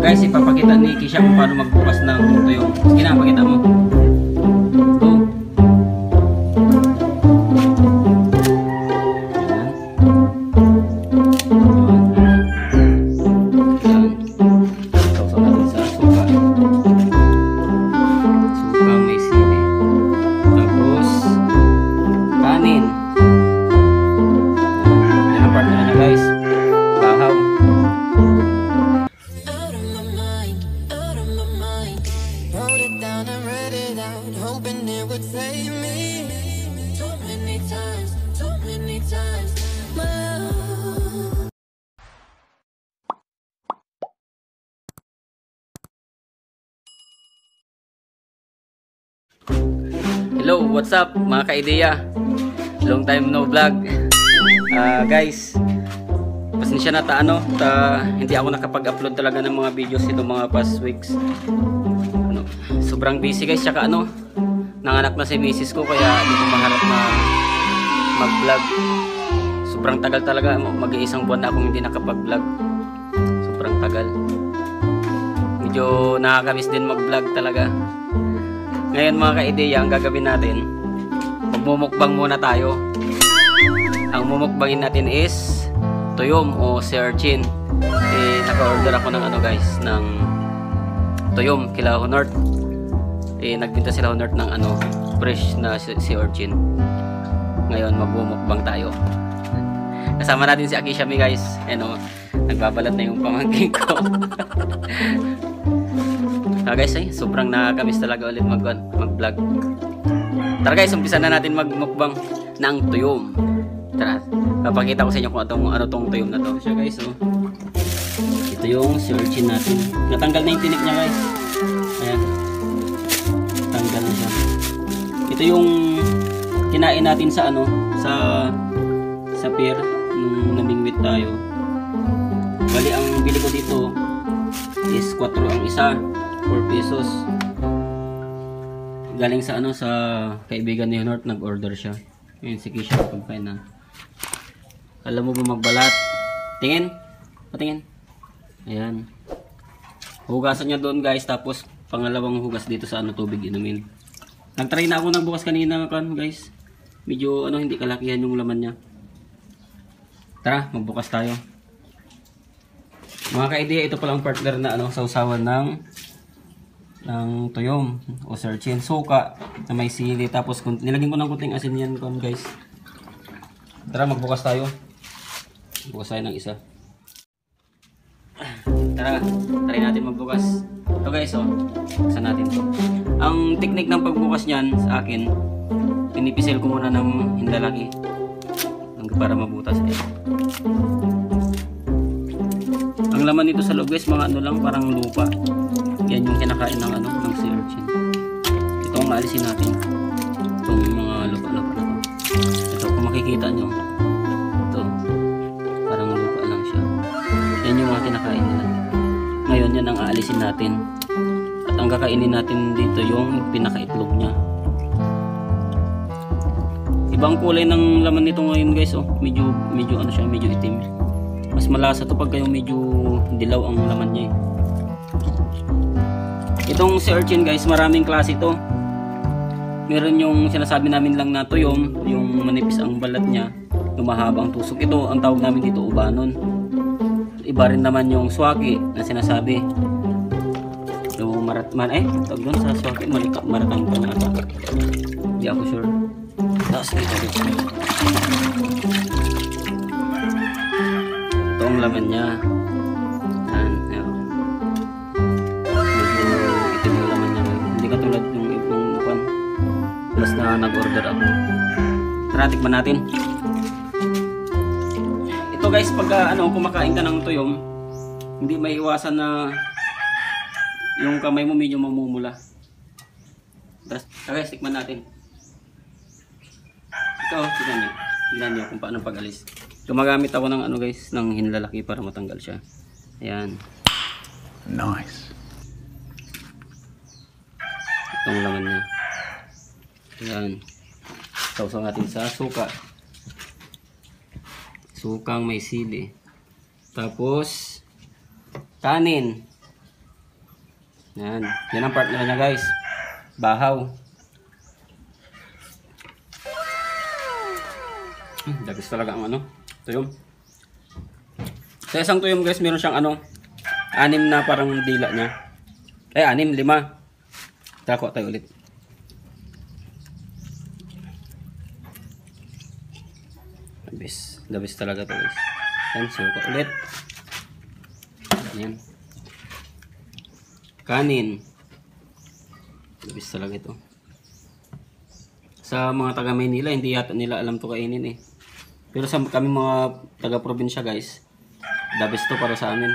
Guys, ipapakita ni Kisha kung paano magbukas ng tuyong. Sige na, pakita mo. Down and read it out, hoping it would save me. Too many times, too many times. Hello, what's up mga ka-ideya? Long time no vlog. Ah, guys, pasensya na ta ano, ta, hindi ako nakapag-upload talaga ng mga videos ito mga past weeks. Sobrang busy guys, tsaka ano, nanganak na si misis ko kaya hindi ko maharap na mag-vlog. Sobrang tagal talaga, mag-iisang buwan na akong hindi nakapag-vlog. Sobrang tagal. Medyo nakakamiss din mag-vlog talaga. Ngayon mga ka-ideya, ang gagawin natin, magmumukbang muna tayo. Ang mumukbangin natin is tuyom o sea urchin. Eh, naka-order ako ng ano guys, ng tuyom kila Honort. Eh, nagbinta sila Honort ng ano, fresh na sea urchin. Ngayon, magmumukbang tayo. Kasama natin si Akishami guys. Ano, nagbabalat na yung pamangkin ko. Ah guys, ay, sobrang nakakamiss talaga ulit mag mag-vlog. Tara guys, umpisa na natin magmukbang ng tuyom. Tara, papakita ko sa inyo kung atong, ano tong tuyom na to. Siya guys, oh. Ito yung searchin natin. Natanggal na yung tinik niya guys. Na siya. Ito yung kinain natin sa ano, sa sa pier nung namingwit tayo. Bali, ang bili ko dito is 4 ang isa 4 pesos. Galing sa ano sa kaibigan ni Honort nag-order siya. Yun si Kisha pagkain na. Alam mo ba magbalat? Tingin. Patingin. Ayan. Hugasan niya doon guys tapos pangalawang hugas dito sa ano tubig inumin. Nagtry na ako nagbukas kanina kan guys. Medyo ano hindi kalakihan yung laman niya. Tara magbukas tayo. Mga ka-idea, ito palang partner na ano, sausawan ng ng tuyom o searchin suka na may sili tapos nilagyan ko ng kunting asin yan kon guys. Tara magbukas tayo. Bukas tayo ng isa. Tara try natin magbukas ito guys oh buksan natin to ang technique ng pagbukas niyan sa akin pinipisil ko muna ng hindalaki hanggang para mabutas eh ang laman nito sa loob guys, mga ano lang, parang lupa. Yan yung kinakain ng ano, ng sea urchin. Ito ang maalisin natin. Itong mga lupa-lupa na to. Ito, kung makikita nyo. Ito. Parang lupa lang siya. Yan yung mga kinakain nila. Ngayon, yan ang aalisin natin. At ang kakainin natin dito yung pinakaitlog niya. Ibang kulay ng laman nito ngayon guys, oh. Medyo, medyo ano siya, medyo itim. Mas malasa to pag yung medyo dilaw ang laman niya eh. Itong sea urchin guys, maraming klase ito. Meron yung sinasabi namin lang na tuyom, yung manipis ang balat niya, yung mahabang tusok. Ito, ang tawag namin dito, ubanon. Iba rin naman yung swaki na sinasabi. Yung marat man eh, tawag doon sa swaki, malika, maratang pa nga. Hindi ako sure. Tapos dito dito. Ito ang laman niya. Yan. Yan. Medyo itim niya. Hindi katulad yung ibang kwan. Plus na nag-order ako. Tara, tikman natin. Guys, pag ah, ano, kumakain ka ng tuyom, hindi may iwasan na yung kamay mo medyo mamumula. Tara guys, tikman natin. Ito, tignan niyo. Tignan niyo kung paano pag-alis. Gumagamit ako ng ano guys, ng hinlalaki para matanggal siya. Ayan. Nice. Itong laman niya. Ayan. Sausaw natin sa suka. Sukang may sili. Tapos, kanin. Yan. Yan ang partner niya guys. Bahaw. Hmm, dagis talaga ang ano. Tuyom. Sa isang tuyom guys, meron siyang ano. Anim na parang dila niya. Eh, anim, lima. Tako tayo ulit. Dabis. Dabis talaga to guys. Yan, suka ulit. Yan. Kanin. Dabis talaga ito. Sa mga taga Maynila, hindi yata nila alam to kainin eh. Pero sa kami mga taga probinsya guys, the best to para sa amin.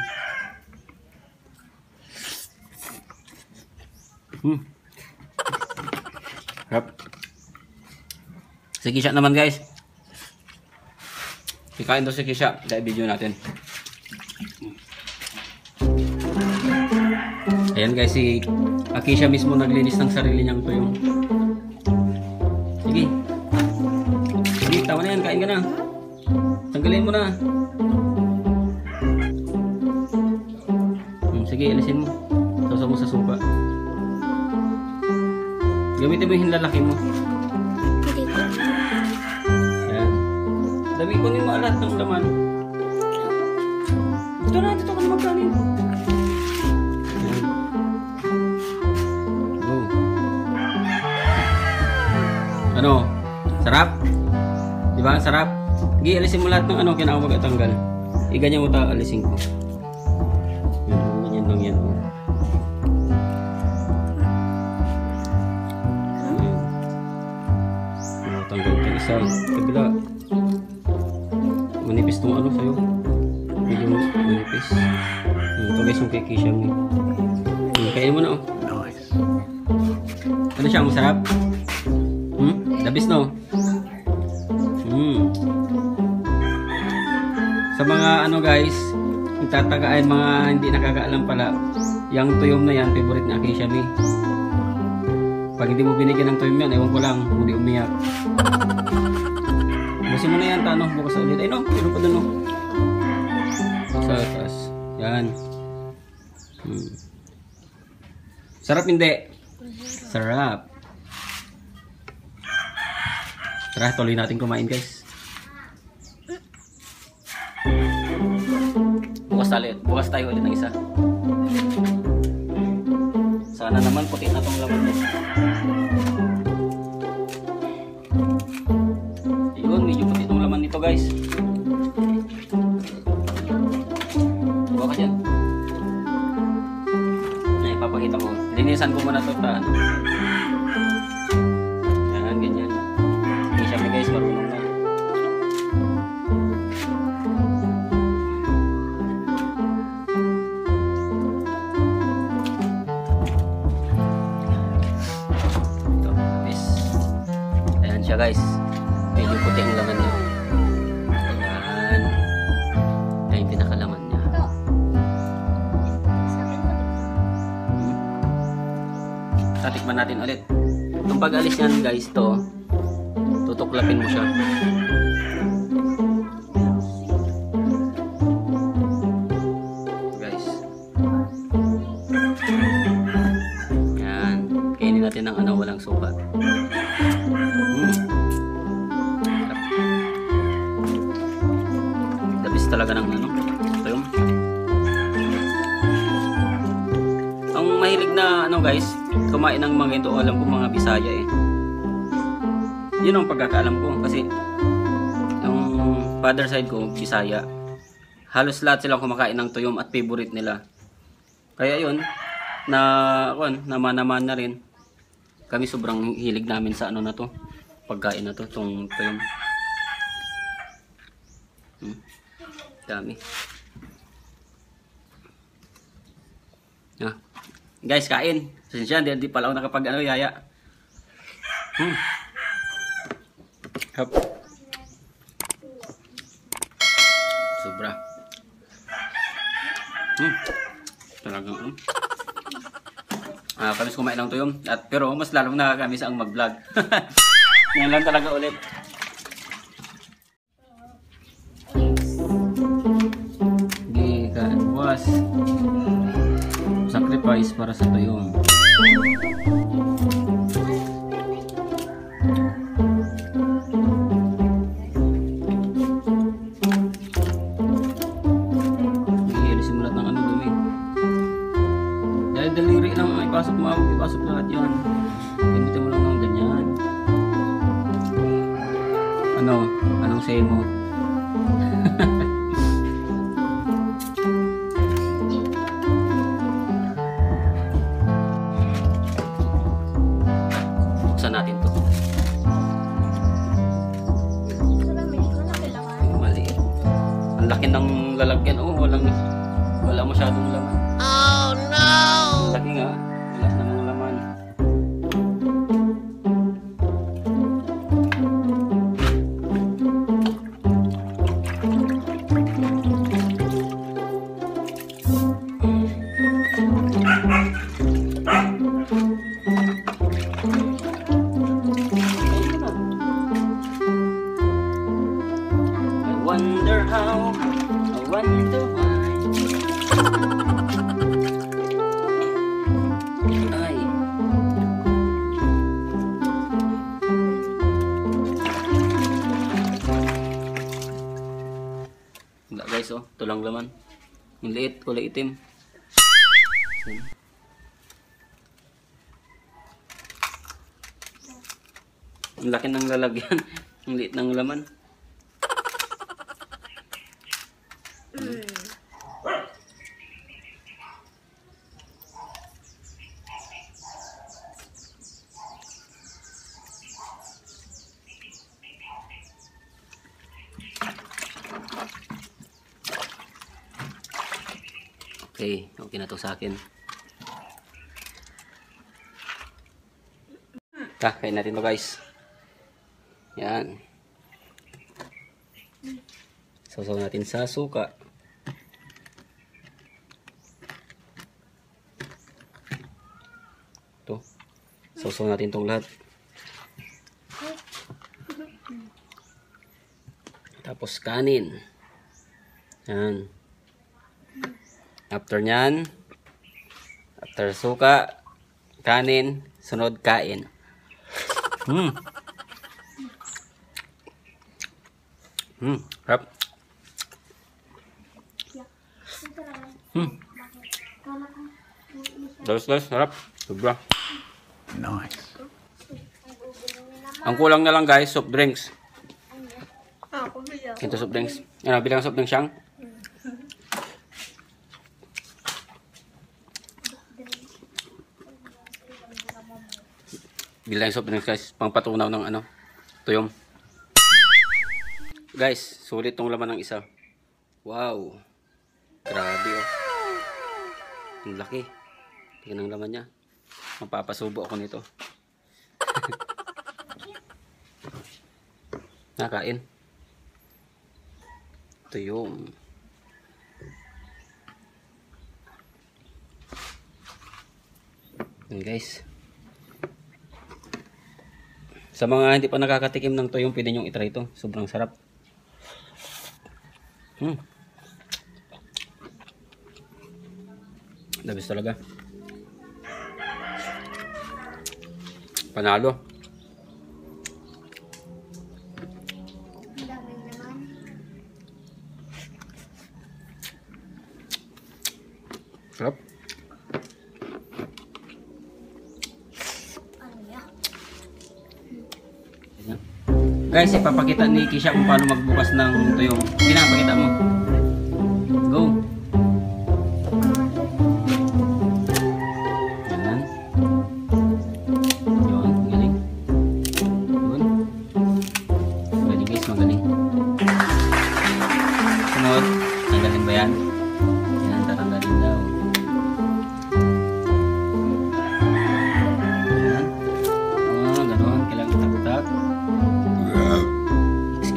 Hmm. Harap. Si Kisha naman guys. Kikain daw si Kisha. Dahil video natin. Ayan guys, si Akisha mismo naglinis ng sarili niyang tuyong. Sige. Sige, tama na yan. Kain ka na. Tanggalin mo na. Hmm, sige, alisin mo. Sausaw mo sa supa. Gamitin mo yung hinlalaki mo. Dami ko mo lahat ng laman. Dito na, dito ka na magkanin. Ano? Sarap? Di ba? Sarap? Sige, alisin mo lahat ng ano kinakawag at tanggal. Iganyan mo ta alisin ko. Yan, ganyan lang yan. oh. Tanggal ito isa. Yung kay Kisha mo. Hmm, Kain mo na oh. Nice. Ano siya? Masarap? Hmm? Labis no? Hmm. Sa mga ano guys, yung tatagaan mga hindi nakakaalam pala, yung tuyom na yan, favorite ni Akeisha Mi. Pag hindi mo binigyan ng tuyom yan, ewan ko lang, hindi umiyak. Bukasin mo na yan, Tano. Bukas ulit. Ay no, meron pa dun no. Sa taas. Yan. Hmm. Sarap hindi? Sarap. Tara, tuloy natin kumain guys. Bukas tayo, bukas tayo ulit ng isa. Sana naman puti na tong laman mo. Yun, medyo puti tong laman nito guys. Ko. Linisan ko muna to. Tatikman natin ulit. Itong pag-alis niyan guys, to tutuklapin mo siya. Na ano guys, kumain ng mga ito, alam ko mga Bisaya eh. Yun ang pagkakaalam ko kasi yung father side ko, Bisaya. Halos lahat silang kumakain ng tuyom at favorite nila. Kaya yun, na, kon, naman-naman na rin. Kami sobrang hilig namin sa ano na to. Pagkain na to, tong tuyom. Hmm. Dami. Ah. Guys, kain. Pasensya, di, di pala ako nakapag ano, yaya. Hmm. Hop. Sobra. Hmm. Talagang um. Ah, kami kumain ng tuyom. At pero mas lalong nakakamiss ang mag-vlog. Yan lang talaga ulit. Ng lalagyan. Oh, walang wala masyadong laman. Oh no! Laki nga. Wala namang oh, tulang laman. Yung liit, kulay itim. Ang laki ng lalagyan. Ang liit ng laman. Okay, okay na to sa akin. Ta, kain natin to guys. Yan. Sausaw natin sa suka. To. Sausaw natin tong lahat. Tapos kanin. Yan. After nyan, after suka, kanin, sunod kain. Hmm. Hmm, rap. Hmm. Dalos, dalos, harap. Sobra. Nice. Ang kulang na lang guys, soft drinks. Bilang. Ito soft drinks. Ano, bilang soft drinks siyang? Bilang soft drinks guys, pangpatunaw ng ano, tuyom. Guys, sulit tong laman ng isa. Wow. Grabe oh. Ang laki. Tingnan ang laman niya. Mapapasubo ako nito. Nakain. Yung Yun guys. Sa mga hindi pa nakakatikim ng tuyong, pwede nyo itry ito. Sobrang sarap. Hmm. Labis talaga. Panalo. Guys, ipapakita ni Kisha kung paano magbukas ng tuyong. Sige na, pakita mo.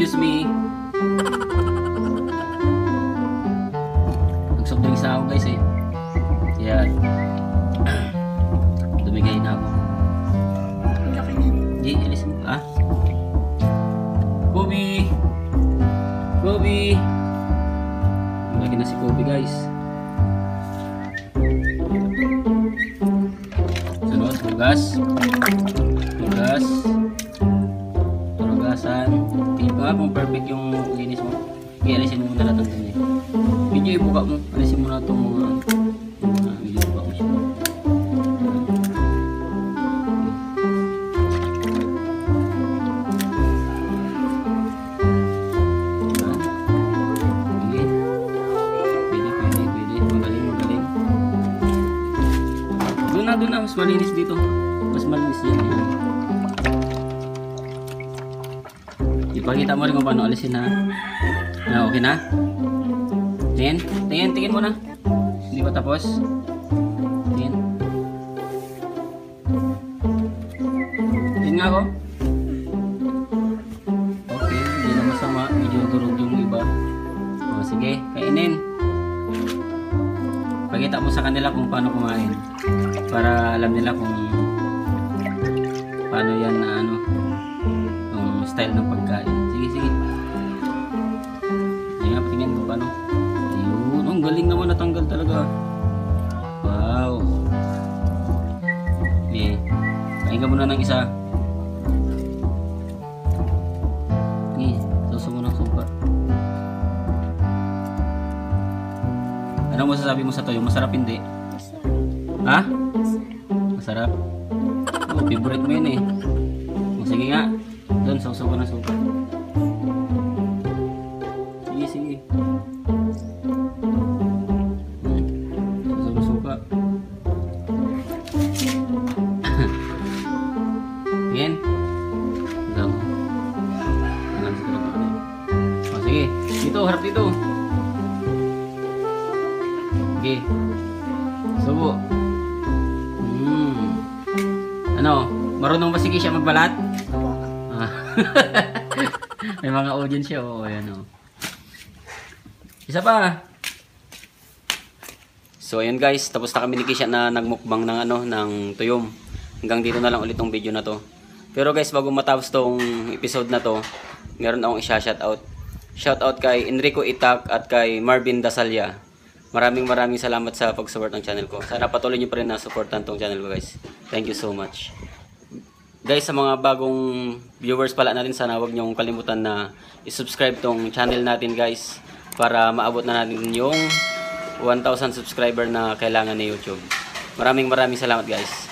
Excuse me. Medyo ibuka mo. Alisin mo na itong mga... Ah, medyo ibuka mo. Doon na, doon na. Mas malinis dito. Mas malinis yan. yan. Ipakita mo rin kung paano alisin na. Na, okay na? Tingin? Tingin, tingin mo na. Hindi pa tapos? Tingin. Tingin nga ako. Okay, hindi na masama. Medyo durog yung iba. O, sige, kainin. Pakita mo sa kanila kung paano kumain. Para alam nila kung paano yan na ano, yung style ng kain ka muna ng isa. Eh, suso mo ng suka. Ano masasabi mo sa toyo? Masarap hindi? Ha? Masarap? Oh, favorite mo yun eh. O, sige nga. Doon, sausaw ka ng sige. Dito, harap dito. Sige. Subo. Hmm. Ano? Marunong ba si Kisha magbalat? Ah. May mga audience siya. Oo, ayan o. Isa pa. So, ayun guys. Tapos na kami ni Kisha na nagmukbang ng ano, ng tuyom. Hanggang dito na lang ulit tong video na to. Pero guys, bago matapos tong episode na to, meron akong isa-shoutout. Shoutout kay Enrico Itak at kay Marvin Dasalya. Maraming maraming salamat sa pag-support ng channel ko. Sana patuloy nyo pa rin na supportan tong channel ko guys. Thank you so much. Guys, sa mga bagong viewers pala natin, sana huwag niyong kalimutan na i-subscribe tong channel natin guys para maabot na natin yung 1,000 subscriber na kailangan ni YouTube. Maraming maraming salamat guys.